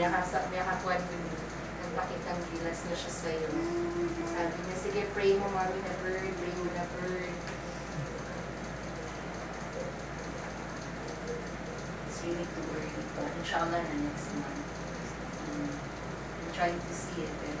may kasap, may kakuan din. Nagpakitang gilas na siya sa'yo. Sabi niya, sige, pray mo, mami na bird, pray mo na bird. It's really too early, but inshallah na next month. Um, I'm trying to see it, pero